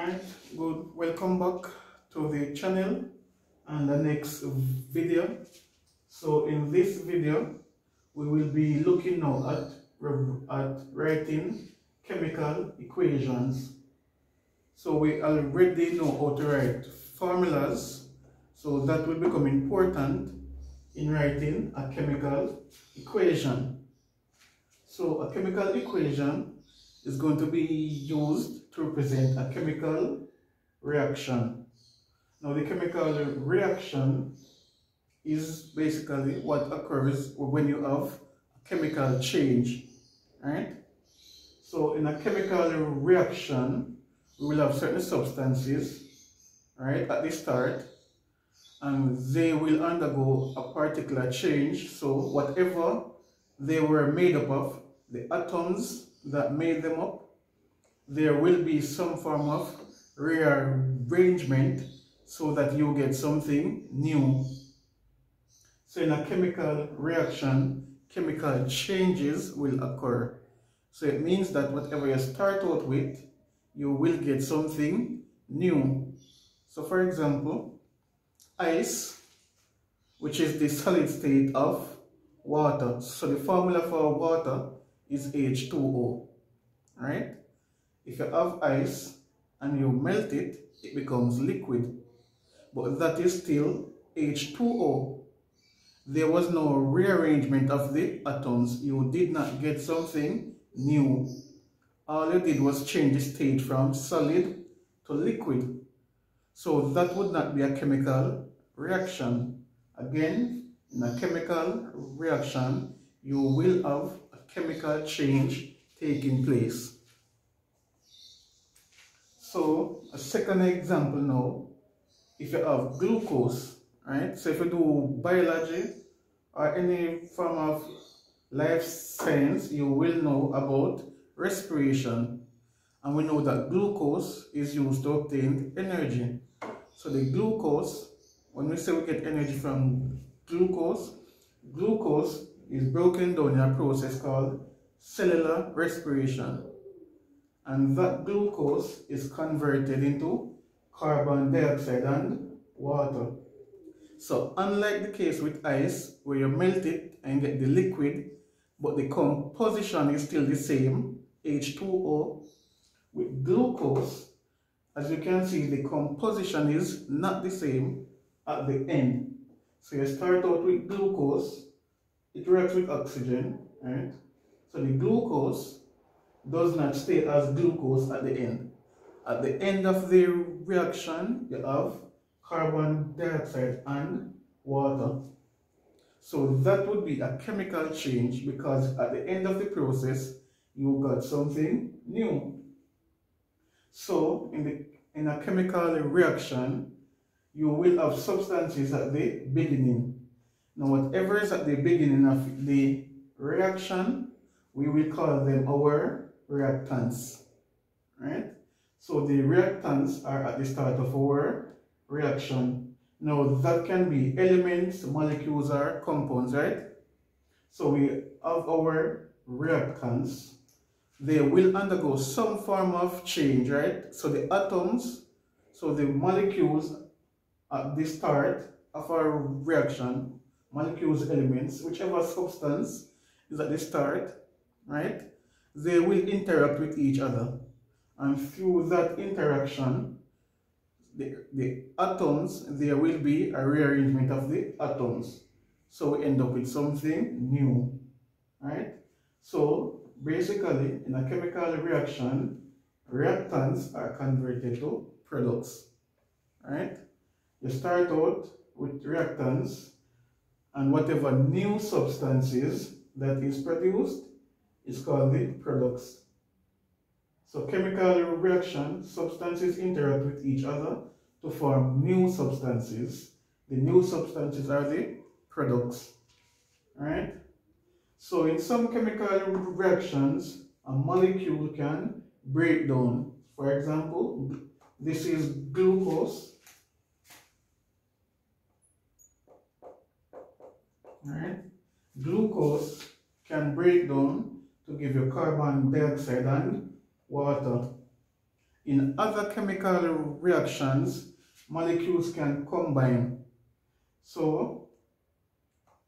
Alright, good. Welcome back to the channel and the next video. So in this video, we will be looking now at, at writing chemical equations. So we already know how to write formulas, so that will become important in writing a chemical equation. So a chemical equation is going to be used to represent a chemical reaction. Now the chemical reaction is basically what occurs when you have a chemical change, right? So in a chemical reaction, we will have certain substances, right, at the start, and they will undergo a particular change. So whatever they were made up of, the atoms that made them up, there will be some form of rearrangement so that you get something new. So in a chemical reaction, chemical changes will occur. So it means that whatever you start out with, you will get something new. So for example, ice, which is the solid state of water. So the formula for water is H2O, right? If you have ice and you melt it, it becomes liquid. But that is still H2O. There was no rearrangement of the atoms. You did not get something new. All you did was change the state from solid to liquid. So that would not be a chemical reaction. Again, in a chemical reaction, you will have chemical change taking place. So a second example now, if you have glucose, right? So if you do biology or any form of life science, you will know about respiration. And we know that glucose is used to obtain energy. So the glucose, when we say we get energy from glucose, glucose is broken down in a process called cellular respiration. And that glucose is converted into carbon dioxide and water. So unlike the case with ice, where you melt it and get the liquid, but the composition is still the same, H2O, with glucose, as you can see, the composition is not the same at the end. So you start out with glucose, it reacts with oxygen, right? So the glucose does not stay as glucose at the end. At the end of the reaction, you have carbon dioxide and water. So that would be a chemical change because at the end of the process, you got something new. So in, the, in a chemical reaction, you will have substances at the beginning now whatever is at the beginning of the reaction, we will call them our reactants, right? So the reactants are at the start of our reaction. Now that can be elements, molecules, or compounds, right? So we have our reactants. They will undergo some form of change, right? So the atoms, so the molecules at the start of our reaction molecules, elements, whichever substance is at the start, right, they will interact with each other. And through that interaction, the, the atoms, there will be a rearrangement of the atoms. So we end up with something new, right? So basically, in a chemical reaction, reactants are converted to products, right? You start out with reactants and whatever new substances that is produced is called the products. So chemical reaction, substances interact with each other to form new substances. The new substances are the products, right? So in some chemical reactions, a molecule can break down. For example, this is glucose right? Glucose can break down to give you carbon dioxide and water. in other chemical reactions, molecules can combine. So,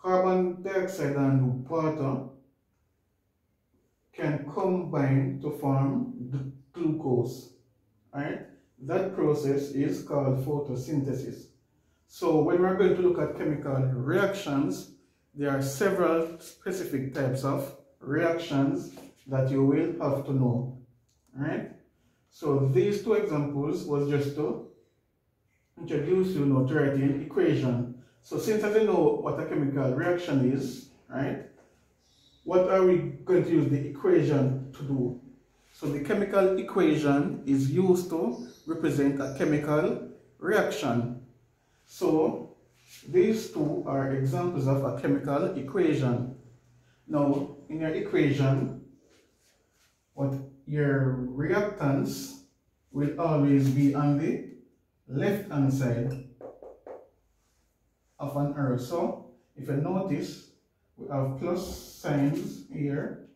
carbon dioxide and water can combine to form glucose. Right? That process is called photosynthesis. So when we're going to look at chemical reactions, there are several specific types of reactions that you will have to know. Right? So these two examples was just to introduce you know, to write an equation. So since I didn't know what a chemical reaction is, right, what are we going to use the equation to do? So the chemical equation is used to represent a chemical reaction. So these two are examples of a chemical equation. Now, in your equation, what your reactants will always be on the left hand side of an arrow. So if you notice, we have plus signs here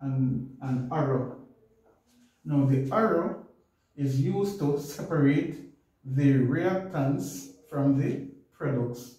and an arrow. Now the arrow is used to separate the reactants from the products.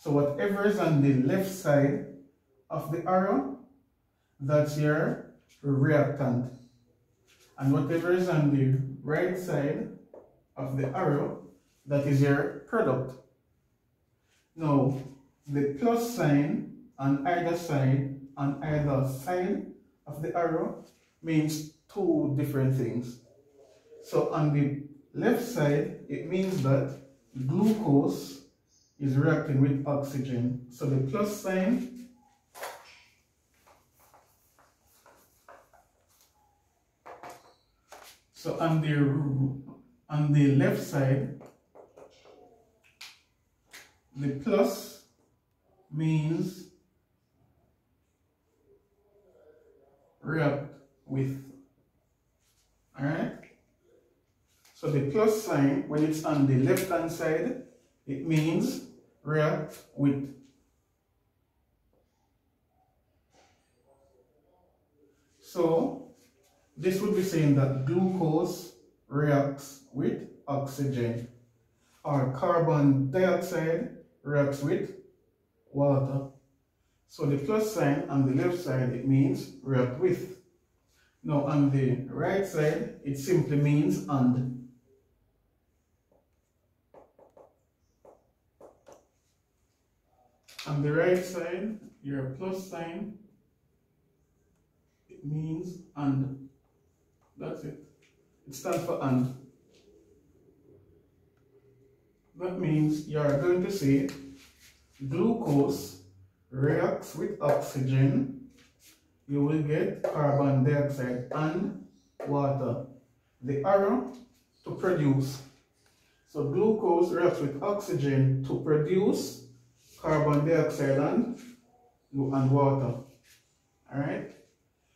So whatever is on the left side of the arrow, that's your reactant. And whatever is on the right side of the arrow, that is your product. Now, the plus sign on either side, on either side of the arrow means two different things. So on the left side, it means that glucose is reacting with oxygen. So the plus sign So on the on the left side, the plus means react with. Alright? So the plus sign, when it's on the left hand side, it means react with. So this would be saying that glucose reacts with oxygen or carbon dioxide reacts with water. So the plus sign on the left side, it means react with. Now on the right side, it simply means and. On the right side, your plus sign, it means and. That's it. It stands for and. That means you are going to say glucose reacts with oxygen. You will get carbon dioxide and water. The arrow to produce. So glucose reacts with oxygen to produce carbon dioxide and, and water. Alright?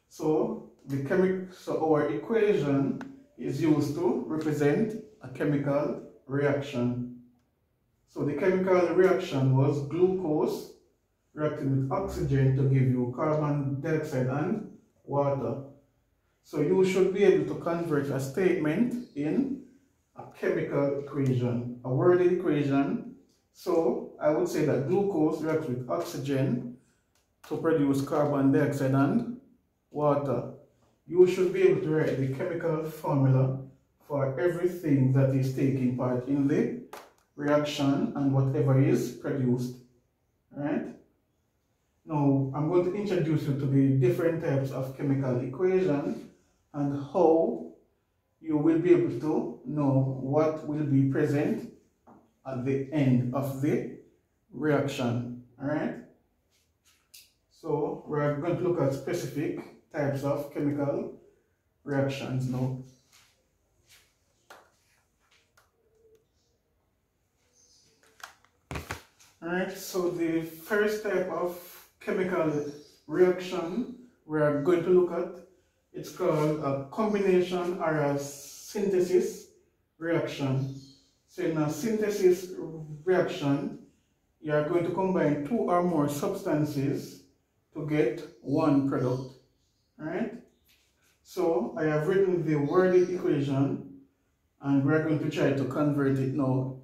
So the chemical, so our equation is used to represent a chemical reaction. So the chemical reaction was glucose reacting with oxygen to give you carbon dioxide and water. So you should be able to convert a statement in a chemical equation, a worded equation. So I would say that glucose reacts with oxygen to produce carbon dioxide and water you should be able to write the chemical formula for everything that is taking part in the reaction and whatever is produced. Right? Now, I'm going to introduce you to the different types of chemical equation and how you will be able to know what will be present at the end of the reaction. Alright? So, we're going to look at specific types of chemical reactions now. Alright, so the first type of chemical reaction we are going to look at, it's called a combination or a synthesis reaction. So in a synthesis reaction, you are going to combine two or more substances to get one product. right? So I have written the worded equation and we're going to try to convert it now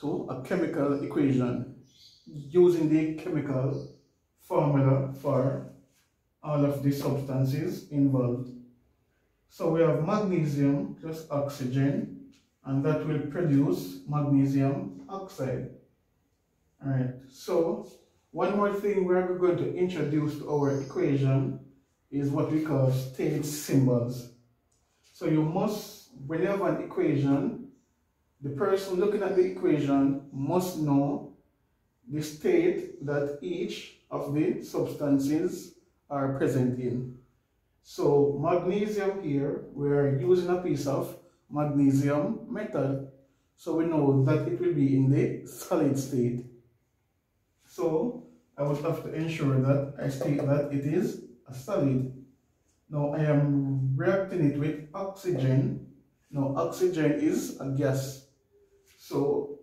to a chemical equation using the chemical formula for all of the substances involved. So we have magnesium plus oxygen and that will produce magnesium oxide. Alright, so one more thing we're going to introduce to our equation is what we call state symbols. So you must, when you have an equation, the person looking at the equation must know the state that each of the substances are present in. So magnesium here, we are using a piece of magnesium metal. So we know that it will be in the solid state. So I would have to ensure that I state that it is a solid. Now I am reacting it with oxygen. Now oxygen is a gas. So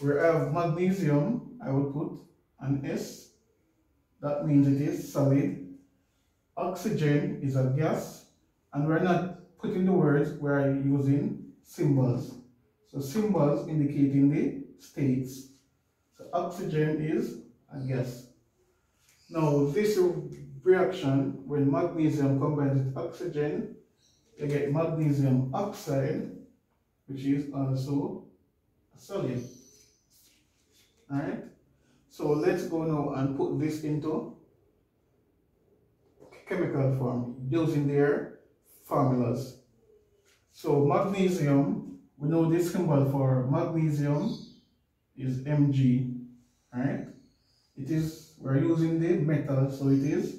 where I have magnesium, I would put an S. That means it is solid. Oxygen is a gas. And we're not putting the words, we're using symbols. So symbols indicating the states. So oxygen is a gas. Now this reaction, when magnesium combines with oxygen, you get magnesium oxide, which is also a solid. Alright? So let's go now and put this into chemical form using the their formulas. So magnesium, we know this symbol for magnesium is Mg, right? It is, we're using the metal, so it is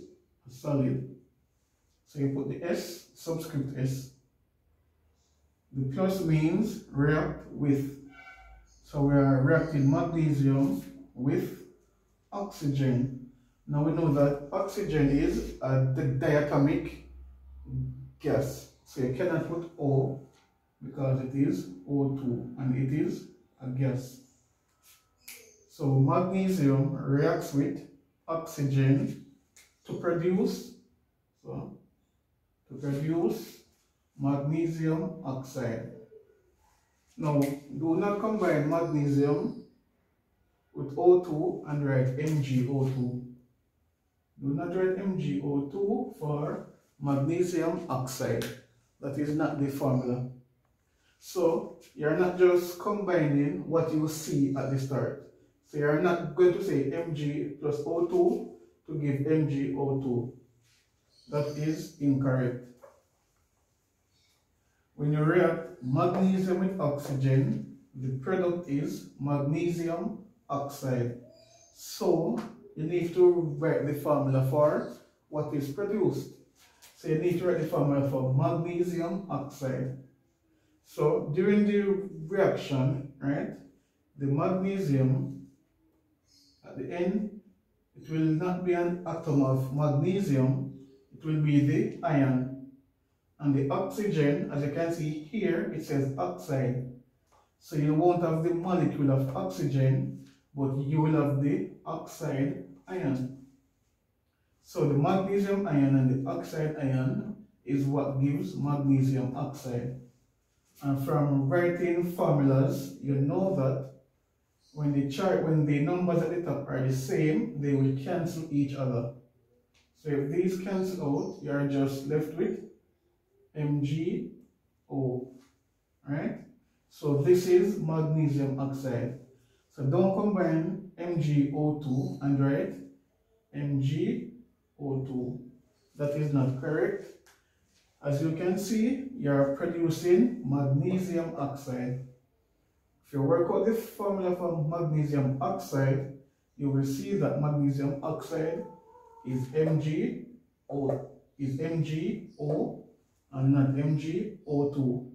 a solid. So you put the S, subscript S. The plus means react with. So we are reacting magnesium with oxygen. Now we know that oxygen is a diatomic gas. So you cannot put O because it is O2 and it is a gas. So magnesium reacts with oxygen to produce so to produce magnesium oxide. Now do not combine magnesium with O2 and write MgO2. Do not write MgO2 for magnesium oxide. That is not the formula. So you're not just combining what you see at the start. So you're not going to say Mg plus O2 to give MgO2. That is incorrect. When you react magnesium with oxygen, the product is magnesium oxide. So you need to write the formula for what is produced. So you need to write the formula for magnesium oxide. So during the reaction, right, the magnesium at the end, it will not be an atom of magnesium, it will be the ion. And the oxygen, as you can see here, it says oxide. So you won't have the molecule of oxygen, but you will have the oxide ion. So the magnesium ion and the oxide ion is what gives magnesium oxide. And from writing formulas, you know that when the chart, when the numbers at the top are the same, they will cancel each other. So if these cancel out, you are just left with MgO, right? So this is magnesium oxide. So don't combine MgO2 and write MgO2. That is not correct. As you can see, you are producing magnesium oxide. If you work out the formula for magnesium oxide, you will see that magnesium oxide is MgO, is MgO and not MgO2.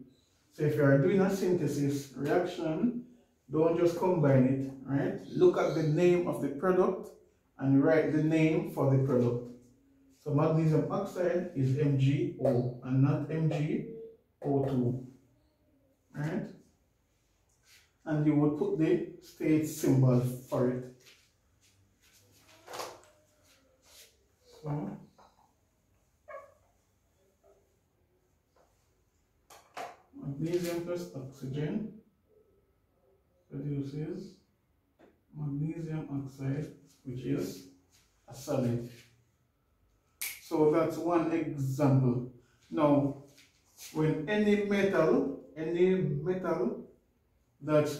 So if you are doing a synthesis reaction, don't just combine it, right? Look at the name of the product and write the name for the product. So magnesium oxide is MgO and not MgO2, right? and you would put the state symbol for it. So, magnesium plus oxygen produces magnesium oxide, which is a solid. So that's one example. Now, when any metal, any metal that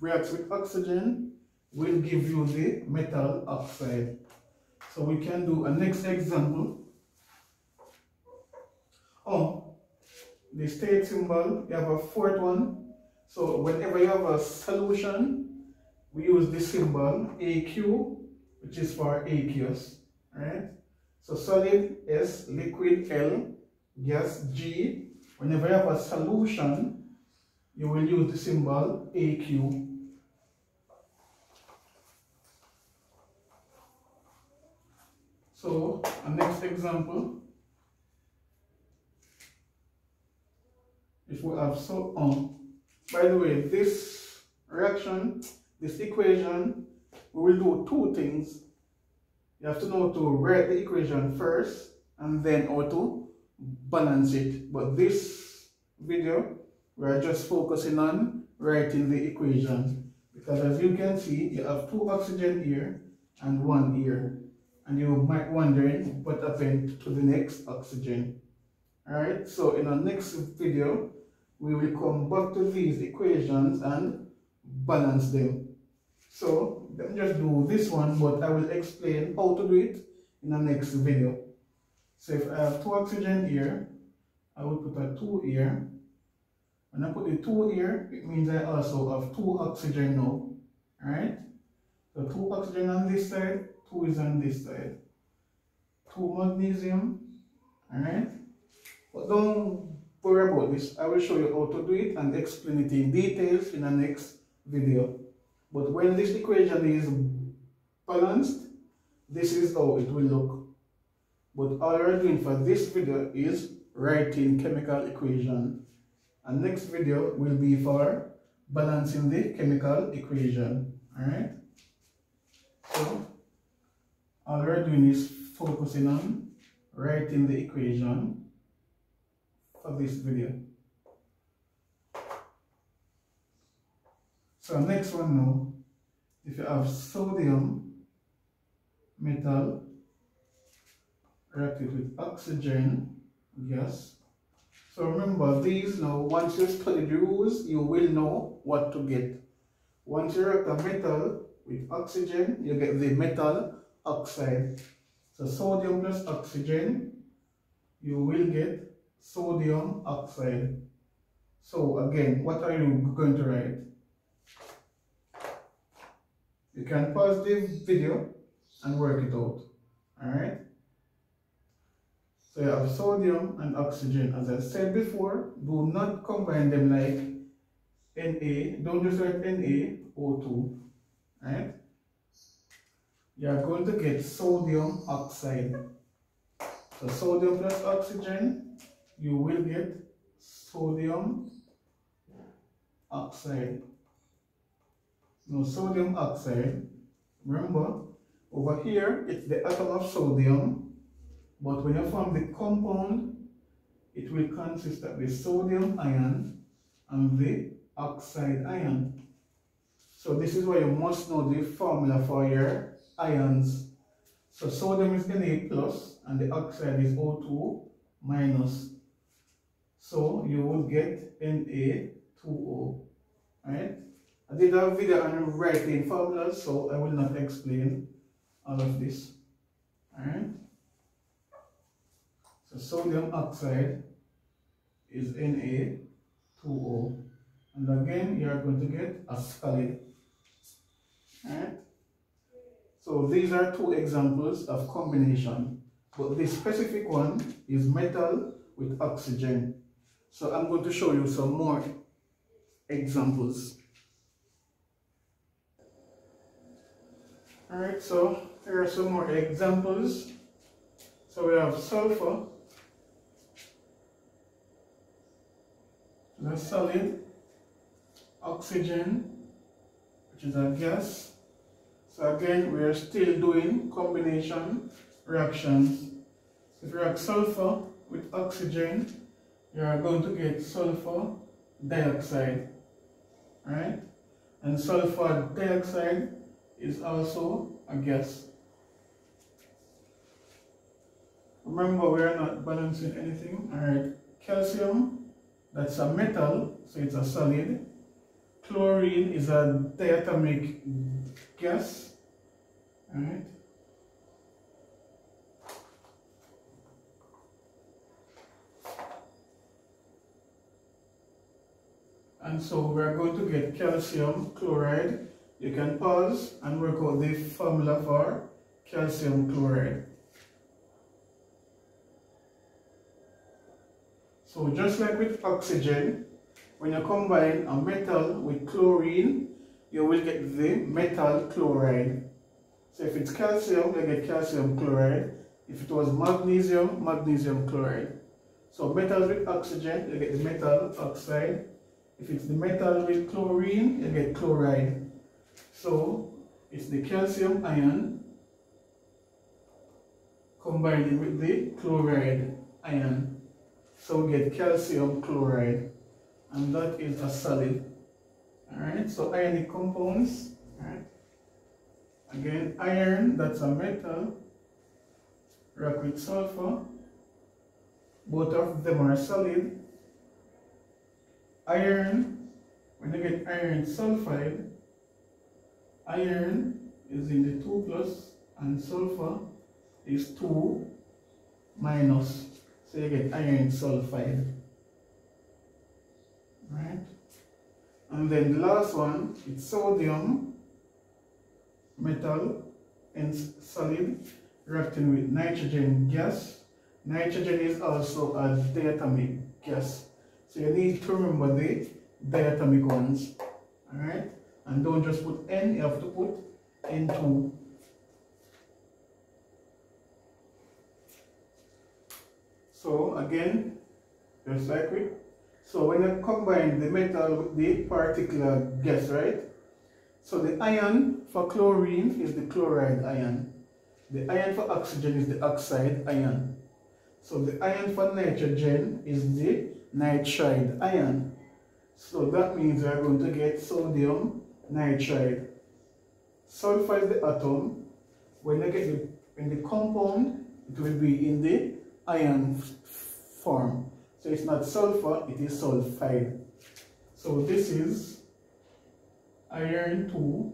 reacts with oxygen will give you the metal oxide. So we can do a next example. Oh, the state symbol, you have a fourth one. So whenever you have a solution, we use the symbol AQ, which is for aqueous, right? So solid S, liquid L, gas G. Whenever you have a solution, you will use the symbol AQ. So, a next example, if we have so on, by the way, this reaction, this equation, we will do two things you have to know to write the equation first and then how to balance it. But this video, we're just focusing on writing the equation. Because as you can see, you have two oxygen here and one here. And you might wondering what happened to the next oxygen. Alright, so in our next video, we will come back to these equations and balance them. So let me just do this one, but I will explain how to do it in the next video. So if I have two oxygen here, I will put a 2 here. When I put the 2 here, it means I also have 2 oxygen now. Alright? So 2 oxygen on this side, 2 is on this side. 2 magnesium. Alright? But don't worry about this. I will show you how to do it and explain it in details in the next video. But when this equation is balanced, this is how it will look. But all we're doing for this video is writing chemical equation. And next video will be for balancing the chemical equation. Alright? So, all we're doing is focusing on writing the equation for this video. So next one now, if you have sodium metal reacted with oxygen gas. So remember these now, once you study the rules, you will know what to get. Once you react a metal with oxygen, you get the metal oxide. So sodium plus oxygen, you will get sodium oxide. So again, what are you going to write? You can pause the video and work it out. Alright? So you have sodium and oxygen. As I said before, do not combine them like Na. Don't just write NaO2. Right? You are going to get sodium oxide. So sodium plus oxygen, you will get sodium oxide. Now sodium oxide, remember, over here it's the atom of sodium, but when you form the compound, it will consist of the sodium ion and the oxide ion. So this is why you must know the formula for your ions. So sodium is Na plus and the oxide is O2 minus. So you will get Na2O, right? I did a video on writing formulas, so I will not explain all of this. Alright? So sodium oxide is Na2O. And again, you are going to get a solid. Alright? So these are two examples of combination. But the specific one is metal with oxygen. So I'm going to show you some more examples. Alright, so here are some more examples. So we have sulfur, the solid, oxygen, which is a gas. So again, we are still doing combination reactions. If you react sulfur with oxygen, you are going to get sulfur dioxide, right? And sulfur dioxide is also a gas. Remember, we are not balancing anything. All right, calcium, that's a metal, so it's a solid. Chlorine is a diatomic gas, all right? And so we're going to get calcium chloride. You can pause and work out the formula for calcium chloride. So just like with oxygen, when you combine a metal with chlorine, you will get the metal chloride. So if it's calcium, you get calcium chloride. If it was magnesium, magnesium chloride. So metal with oxygen, you get the metal oxide. If it's the metal with chlorine, you get chloride. So it's the calcium ion combining with the chloride ion. So we get calcium chloride and that is a solid. Alright, so ionic compounds. Alright. Again, iron, that's a metal. Rock with sulfur. Both of them are solid iron, when you get iron sulfide, iron is in the 2 plus and sulfur is 2 minus. So you get iron sulfide. Right? And then the last one, it's sodium, metal, and solid, reacting with nitrogen gas. Nitrogen is also a diatomic gas. So you need to remember the diatomic ones. Alright? And don't just put N, you have to put N2. So again, just like we. So when you combine the metal with the particular gas, right? So the ion for chlorine is the chloride ion. The ion for oxygen is the oxide ion. So the ion for nitrogen is the nitride ion. So that means we are going to get sodium nitride. Sulfur is the atom. When you get the, in the compound, it will be in the ion form. So it's not sulfur, it is sulfide. So this is iron 2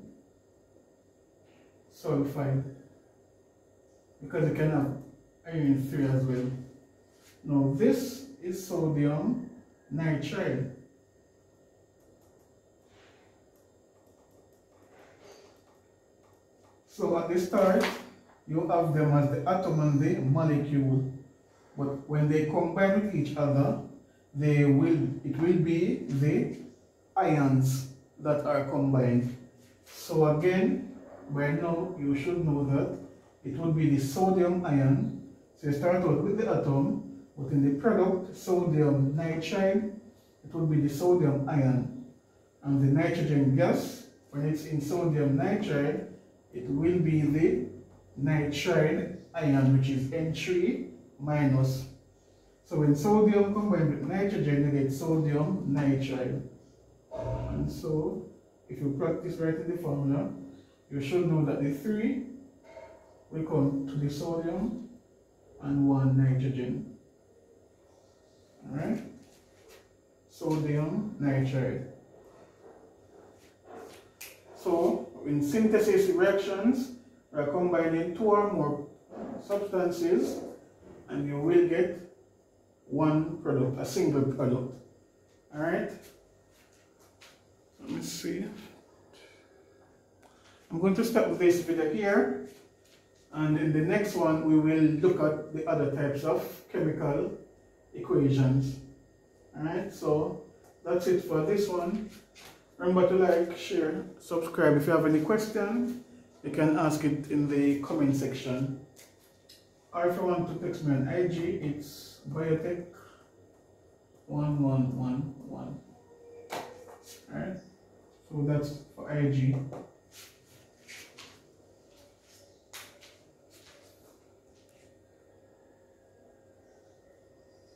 sulfide. Because you can have iron 3 as well. Now this is sodium nitride. So at the start, you have them as the atom and the molecule. But when they combine with each other, they will it will be the ions that are combined. So again, by now you should know that it will be the sodium ion. So you start out with the atom, but in the product, sodium nitride, it will be the sodium ion. And the nitrogen gas, when it's in sodium nitride, it will be the nitride ion, which is N3 minus. So when sodium combined with nitrogen, you get sodium nitride. And so, if you practice writing the formula, you should know that the 3 will come to the sodium and 1 nitrogen. Alright? Sodium nitride. So, in synthesis reactions, we are combining two or more substances and you will get one product, a single product. Alright? Let me see. I'm going to stop this video here and in the next one we will look at the other types of chemical equations. Alright, so that's it for this one. Remember to like, share, subscribe. If you have any question, you can ask it in the comment section. Or if you want to text me on IG, it's biotech1111. Alright, so that's for IG.